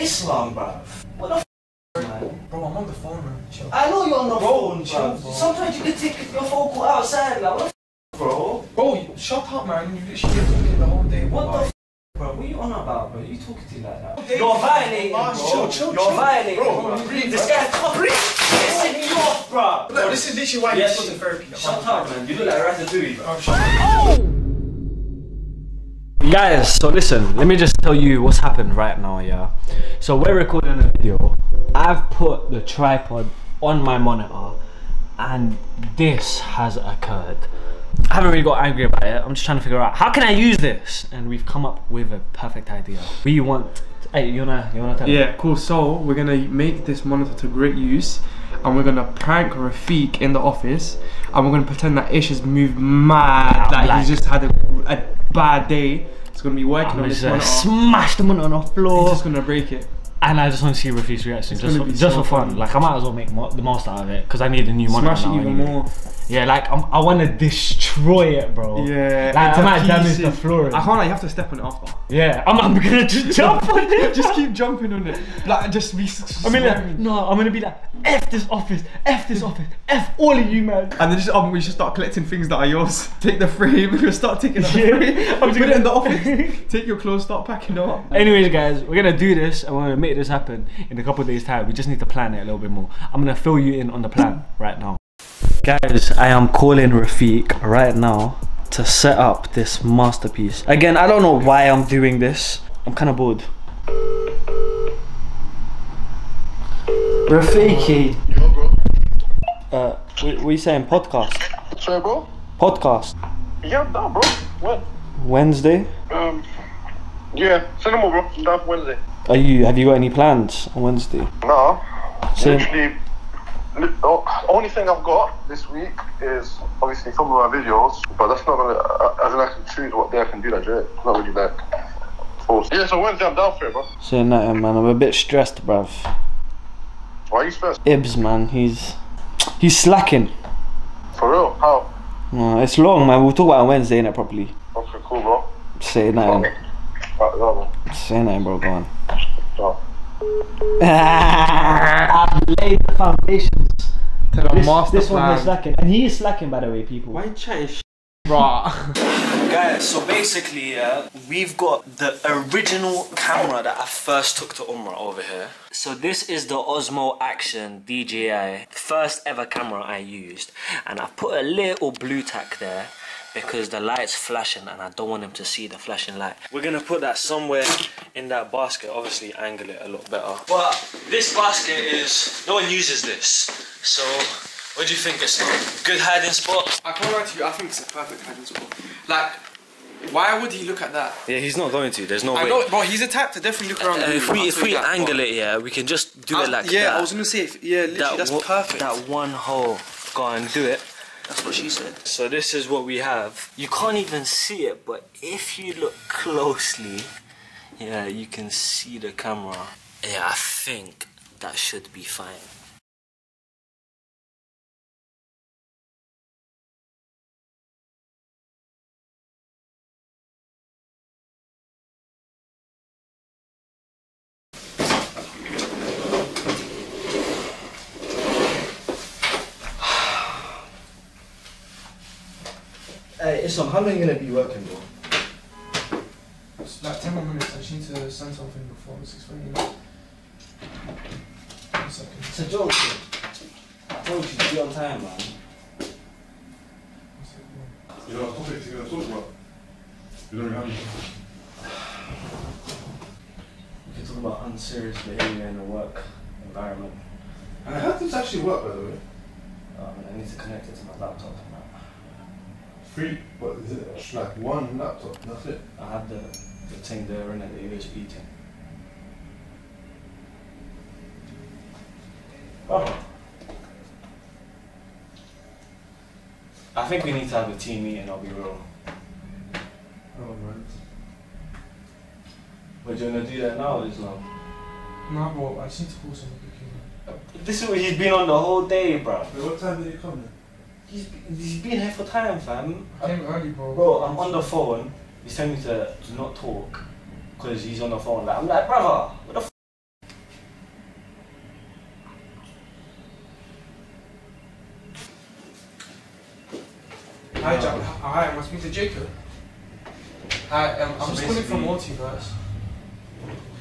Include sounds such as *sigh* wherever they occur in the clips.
Islam, bruv. What the f, man? Bro, I'm on the phone, man. Chill. I know you're on the phone, chill, bro. Sometimes you can take your phone call outside, like, what the f, bro? Bro, you- shut up, man. You literally been talking the whole day. What the f, bro? What are you on about, bro? You talking to you like that? You're violating, Ah, bro. chill, chill, You're chill. violating, Bro, bro. breathe, This guy's pissing me off, bro. Bro, this is literally why Yeah, you go to therapy. Shut up, man. You look like Ratatouille, bro. Oh, shut up. Guys, so listen, let me just tell you what's happened right now, yeah. So we're recording a video. I've put the tripod on my monitor and this has occurred. I haven't really got angry about it. I'm just trying to figure out how can I use this? And we've come up with a perfect idea. We want Hey, you wanna you wanna tell me? Yeah, cool. So we're gonna make this monitor to great use, and we're gonna prank Rafik in the office, and we're gonna pretend that Ish has moved mad, that Like- he's just had a, a bad day. He's gonna be working I'm on this just uh, monitor. gonna smash the monitor on the He's floor. just gonna break it. And I just want to see Rafi's reaction, just for, be just so for fun. funny. Like I might as well make mo- the most out of it because I need a new monitor. Smash it even more. Yeah, like I'm, I want to destroy it, bro. Yeah. like into I might damage pieces. the flooring. I can't. Like, you have to step on it after. Yeah, I'm, I'm gonna just *laughs* jump on it. just keep jumping on it. Like just be. I mean, like, no, I'm gonna be like, f this office, f this office, f all of you, man. And then just um, we should start collecting things that are yours. *laughs* Take the frame. *laughs* We'll start taking out the Yeah. frame. I'm Put just it in the office. Take your clothes. Start packing it up. Anyways, guys, we're gonna do this and we're gonna make this happen in a couple of days' time. We just need to plan it a little bit more. I'm gonna fill you in on the plan right now. Guys, I am calling Rafik right now to set up this masterpiece. Again, I don't know why I'm doing this. I'm kind of bored. Rafiki, Yo, bro. uh, what, what are you saying? Podcast? Sorry, bro. Podcast? Yeah, I'm down, bro. When? Wednesday? Um. Yeah, send them over, bro. I'm down for Wednesday. Are you? Have you got any plans on Wednesday? No. Literally, li- oh, only thing I've got this week is obviously filming my videos, but that's not gonna. As in, I can choose what day I can do that. It's not really like forced. Yeah, so Wednesday I'm down for it, bro. Saying nothing, man. I'm a bit stressed, bruv. Why are you stressed? Ibs, man, he's he's slacking. For real? How? Uh, it's long, man. We'll talk about it on Wednesday, innit? Properly. Okay, cool, bro. Say nothing. Right, right, Say nothing, bro. Go on. Bro. *laughs* I've laid the foundations. To the This, master this one is plan. slacking, and he is slacking, by the way, people. Why you chatting sh- Bruh. *laughs* Guys, so basically, yeah, we've got the original camera that I first took to Umrah over here. So this is the Osmo Action DJI, first ever camera I used, and I put a little Blu Tack there because the light's flashing and I don't want him to see the flashing light. We're gonna put that somewhere in that basket, obviously angle it a lot better. But this basket is, no one uses this, so what do you think it's a good hiding spot? I can't lie to you. I think it's a perfect hiding spot. Like, why would he look at that? Yeah, he's not going to. There's no I way. know, but he's a type to definitely look around. Uh, if we if we that, angle but- it, yeah, we can just do I- it like yeah, that. I was gonna say, if, yeah, literally, that's perfect. That one hole. Go and do it. That's what she said. So this is what we have. You can't even see it, but if you look closely, yeah, you can see the camera. Yeah, I think that should be fine. Hey, Islam, how long are you gonna be working, bro? It's like 10 more minutes. I just need to send something before 6.30. One second. It's a joke, bro. I told you to be on time, man. One second. You know what topics you're going to talk about? You don't have any. We can talk about unserious behaviour in the work environment. And how does this actually work, by the way? Um, I need to connect it to my laptop. and that. Free, what is it? It's like one laptop, that's it. I have the, the thing there in it, the USB thing. Oh. I think we need to have a team meeting, I'll be real. Oh, man. But you wanna do that now, Islam? Nah, bro, I just need to call somebody. This is what he's been on the whole day, bro. Wait, what time did you come then? He's, he's been here for time, fam. Came early, bro. Bro, I'm on the phone. He's telling me to, to not talk because he's on the phone. Like, I'm like, brother, what the f Hi, Jack. Hi, I'm speaking Jacob. Hi, um, I'm so just calling from Multiverse.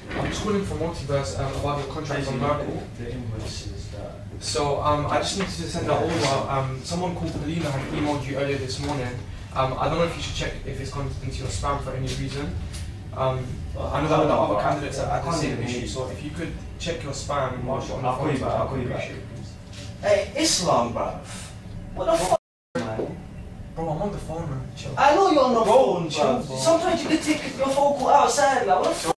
I'm just calling from Multiverse um, about your contract on Merkel. The invoices that. So um, I just needed to send that over. Um, someone called Paulina had emailed you earlier this morning. Um, I don't know if you should check if it's gone into your spam for any reason. Um, I know that the other candidates have had the same issue, so if you could check your spam whilst you're on the I'll call phone, you back, I'll call you back. Hey, Islam, bruv. What the fuck, man? Bro, I'm on the phone, man. Chill. I know you're on the Bro, phone, chill. Sometimes you can take your phone call outside, like, what the fuck?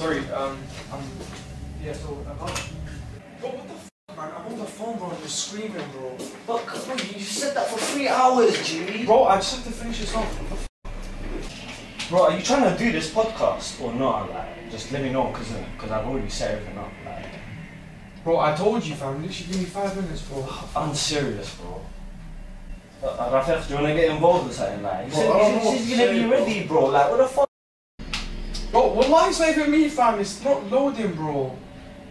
Sorry, um, um, yeah, so about. Bro, what the fuck, man? I'm on the phone, bro. and You're screaming, bro. But, bro, you said that for three hours, Jimmy. Bro, I just have to finish this off. Bro, are you trying to do this podcast or not? Like, just let me know, cause, uh, cause I've already set everything up. Like, Bro, I told you, fam. Literally, give me five minutes, bro. I'm serious, bro. Uh, Rafef, do you wanna get involved with something? Like, you Bro, said, I don't you know what said to you're gonna be ready, bro. Like, what the fuck? Bro, wallahi, it's not even me, fam. It's not loading, bro.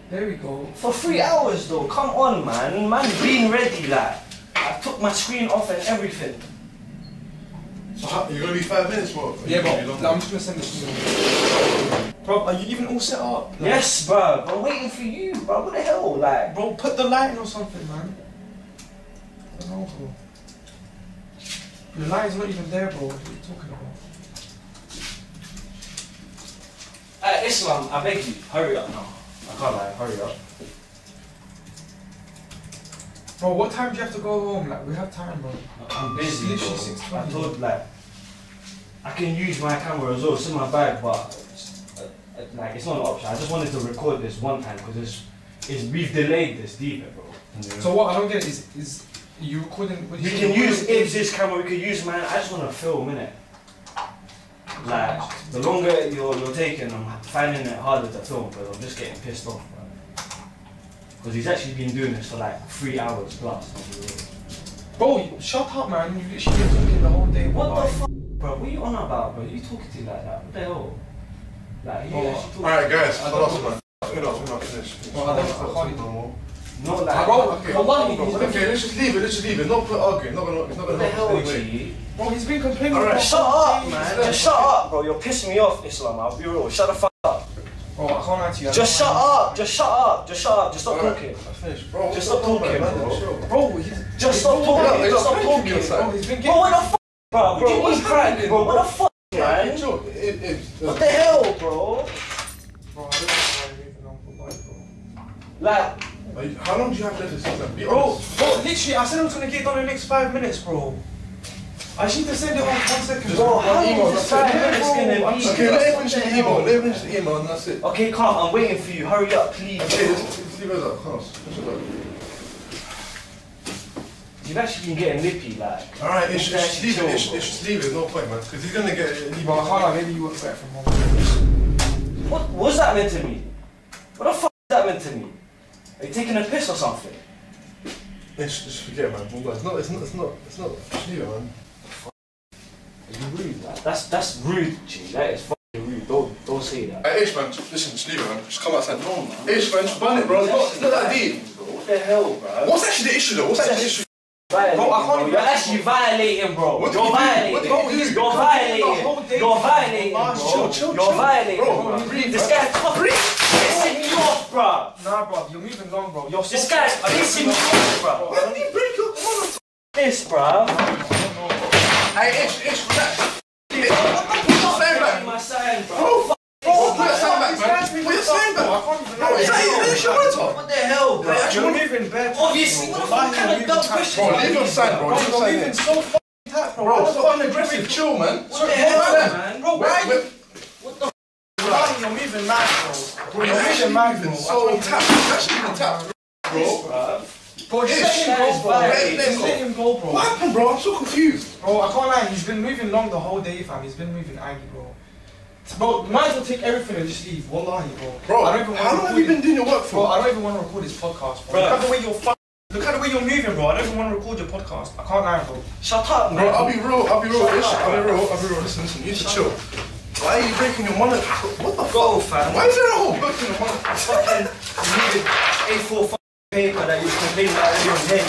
There we go. For three hours, though. Come on, man. Man, being ready, like. I took my screen off and everything. So how, you're gonna be five minutes, bro? Or Yeah, you gonna but be longer? I'm just gonna send this to you. Bro, are you even all set up? Like, Yes, bro. I'm waiting for you, bro. What the hell? Like, Bro, put the lighting or something, man. I don't know, bro. The lighting's not even there, bro. What are you talking about? Uh, Islam, I beg you, hurry up now. I can't lie, hurry up. Bro, what time do you have to go home? Like, we have time, bro. I'm It's busy, literally bro. 6:20. I told, like, I can use my camera as well. It's in my bag, but uh, uh, like, it's not an option. I just wanted to record this one time because it's, it's we've delayed this deeper, bro. So what I don't get is, is you recording? We you can use Ibs' camera, we can use mine. I just want to film, innit? Like, the longer you're, you're taking, I'm finding it harder to film because I'm just getting pissed off. Because he's actually been doing this for like three hours plus. I'll be real. Bro, you- shut up, man. You literally been talking the whole day. What the fuck, bro? What are you on about, bro? You talking to you like that? What the hell? Like, you Oh, Alright, guys, I hold don't- on, man. Enough, enough, finish. finish. Well, I don't- I can't- no more. Not like, Bro, Okay, Wallahi, okay, he's okay, let's just leave it, let's just leave it. Not put arguing, not gonna, it's not gonna the help hell, us anyway. G? Bro, he's been complaining. Alright, Shut up, days. man. Just shut up, bro. You're pissing me off, Islam. I'll be real. Shut the fuck up. Bro, I can't lie to you. Just shut mind. up. Just shut up. Just shut up. Just stop Alright, talking. I finished. Bro, Just stop talking, man? bro. Chill. Bro, he's. Just stop talking. it's Just stop talking. Bro, he's been Bro, what the fuck, bro? Bro, What's what's bro? What the fuck, man? Chill. It, it, What the hell, bro? Bro, I don't know why you're moving on for life, bro. Like, How long do you have left to say that? Be Bro, bro, literally, I said I was gonna get it done in the next five minutes, bro. I just need to send it on one second. Bro, how long is this it. five minutes gonna be? Okay, let him finish the the email. Let him finish the email and that's it. Okay, calm. I'm waiting for you. Hurry up, please. Okay, let's, let's leave it up. Come on, finish it up. You've actually been getting lippy, like. Alright, it's You just actually leave it. It's, bro. it's just leave it. No point, man. Because he's gonna get. Leave Bro, I can't it. lie, maybe you work better from home. What what's that meant to mean? What the fuck is that meant to mean? Are you taking a piss or something? It's just forget it, man. It's not. It's not. It's not. It's not. Just leave it, man. Are you rude? Like, that's that's rude, G. That is fucking rude. Don't don't say that. Hey, Ish, man. Listen, just leave it, man. Just come outside. No, man. Ish, man. Just bun it, bro. It's not, it's not that deep. What the hell, bro? What's actually the issue, though? What's actually the issue? Violating, Bro, I can't bro. You're actually violating, bro. What You're violating. What did you do? You're violating. You're violating, Bro, chill, chill, You're chill. violating, Bro, bro. This guy's fucking pissing me off, bro. Nah, bro, you're moving long, bro. You're This guy's pissing me off, bro. Let me break your corner. This, bro. Hey, Ish, Ish, relax. Put your sign back. my sign, bro. Bro, bro, put your sign back, man. Put your fast, sign. I can't even Bro, is that your Ish, your? What the hell, bro? You're moving bad. Obviously, what the fuck kind of dumb question Bro, is leave your sign, bro. Bro, Leave your you're sign moving so fucking tight, bro. Bro, Why the stop being aggressive. Chill, man. What the hell, man? Bro, why are you? Wait, What the You're moving mad, bro? Bro, moving mad, moving so I can't tapped. even- You're actually even tapped, bro. bro? Bro, just let him go, bro. let- him go. him go, bro. What happened, bro? I'm so confused. Bro, I can't lie, he's been moving long the whole day, fam. He's been moving angry, bro. Bro, might as well take everything and just leave. Wallahi, bro. Bro, I don't even how long have you been doing your work it. Bro. I don't even want to record this podcast, bro. Bro. Look at the way you're Look at the way you're moving, bro. I don't even want to record your podcast. I can't lie, bro. Shut up, Bro, man. I'll be real, I'll be real, Shut I'll be real, I'll be real. Listen, listen, you need to chill. Why are you breaking your monitor? What the fuck? Go, fam. Why is there a whole book in the monitor? *laughs* fucking needed A4 fucking paper that you complaining about everyone's head.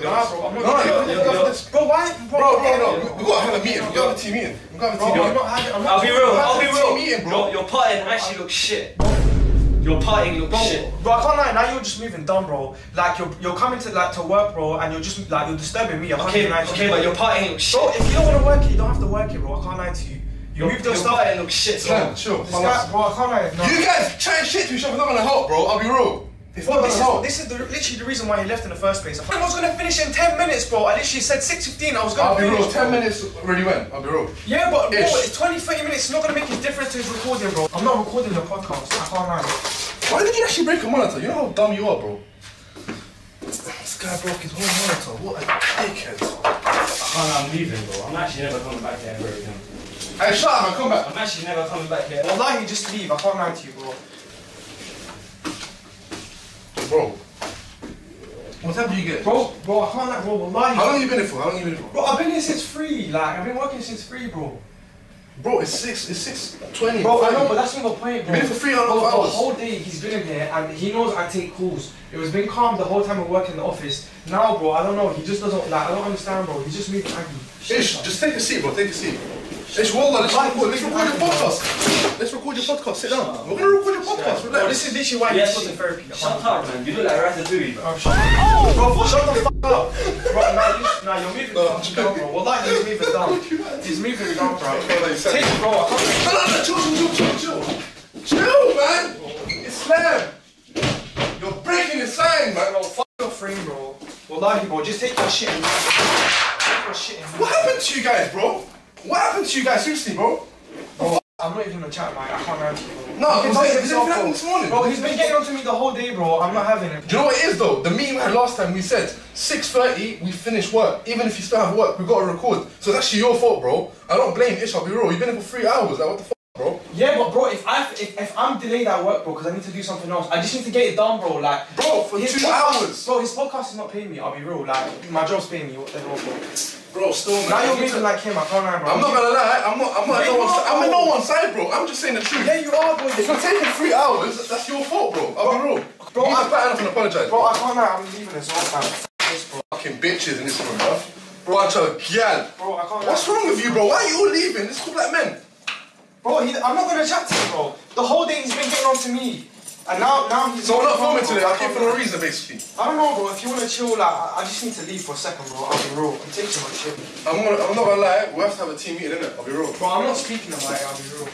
Yo, Nah, bro, I'm not. No, Yo, yo, yo, Bro, why? Bro, bro, no, we, we gotta have a meeting. We gotta have a team meeting. We gotta have a team meeting. not having. I'm not I'll be real. I'll be real. meeting, bro. Your, your actually looks shit. Your parting looks Bro, shit. bro, I can't lie. Now you're just moving dumb, bro. Like you're you're coming to like to work, bro, and you're just like you're disturbing me. I can't Okay, even lie to okay, you. but your parting looks shit. Bro, if you don't want to work it, you don't have to work it, bro. I can't lie to you. You Your, moved your your stuff. parting looks shit. Slam, chill. This guy, bro, I can't lie. No. You guys trying shit to each other, not gonna help, bro. I'll be real. It's Bro, not this is, this is the, literally the reason why he left in the first place. I was gonna finish in 10 minutes, bro. I literally said 6.15. I was gonna I'll be finish. real. 10 bro. minutes already went. I'll be real. Yeah, but bro, Ish. it's 20, 30 minutes. It's not gonna make a difference to his recording, bro. I'm not recording the podcast. I can't lie. Why did you actually break a monitor? You know how dumb you are, bro. This guy broke his whole monitor. What a dickhead. I'm leaving, bro. I'm actually never coming back here ever again. Hey, shut up, man. Come back. I'm actually never coming back here. Wallahi, just leave. I can't lie to you, bro. Bro. What time do you get? Bro, bro, I can't lie, bro. Wallahi. How long you been here for? How long you been here for? Bro, I've been here since three. Like, I've been working since three, bro. Bro, it's six. It's six twenty. Bro, I know, but that's not the point, bro. You've been here for three and a half The whole day he's been in here, and he knows I take calls. It was been calm the whole time we work in the office. Now, bro, I don't know. He just doesn't like. I don't understand, bro. He's just moving angry. Ish, just take a seat, bro. Take a seat. Ish, wallah, let's record. Let's record your podcast. Let's record your podcast. Sit down. We're gonna record your podcast. Bro, Relax. this is literally why Yeah, he's going to therapy. Shut can't- up, man. You look like Ratatouille, bro. Oh, shut up. Bro, shut the fuck up. Bro, nah, you, nah, you're moving No, I'm fucking bro. Well, like, he's moving down. He's moving down, bro. like you said. Take, bro, I can't. Chill, chill, chill, chill, chill. Chill, man. It's slam. You're breaking the sign, man. Bro, fuck your frame, bro. Wallahi, bro, just take your shit and take your shit and What happened to you guys, bro? What happened to you guys? Seriously, bro? Oh, I'm not even gonna chat, man. I can't answer. you. No, You can was it- it happened bro. this morning? Bro, he's been getting on to me the whole day, bro. I'm not having it. Do you know what it is though? The meeting we had last time, we said 6.30, we finish work. Even if you still have work, we gotta record. So it's actually your fault, bro. I don't blame Ish, I'll be real. You've been here for three hours, like what the fuck, bro? Yeah, but bro, if I if, if I'm delayed at work, bro, because I need to do something else, I just need to get it done, bro. Like, Bro, for two podcast- hours. Bro, his podcast is not paying me. I'll be real. Like, my job's paying me. What the hell, bro? Bro, still, man. Now you're moving like him. I can't lie, bro. I'm not gonna lie, I'm not, I'm not Yeah, no you one's are, side. I'm on bro. no one's side, bro. I'm just saying the truth. Yeah, you are, bro. If you're taking three hours, that's your fault, bro. I'll be real. Bro, you need I- to pattern up and apologize. Bro, bro, I can't lie. I'm leaving this all time. This, bro. Fucking bitches in this room, bro. Bunch of gal. Bro, I can't What's lie. wrong with you, bro? Why are you all leaving? This is like men. Bro, he, I'm not gonna chat to him, bro. The whole day he's been getting on to me. And now, now he's. So we're not filming today. I came for no reason, basically. I don't know, bro. If you wanna chill, like, I, I just need to leave for a second, bro. I'll be real. I'm taking my shit. I'm, gonna, I'm not gonna lie. We have to have a team meeting, innit? I'll be real. Bro, I'm not speaking about it. I'll be real.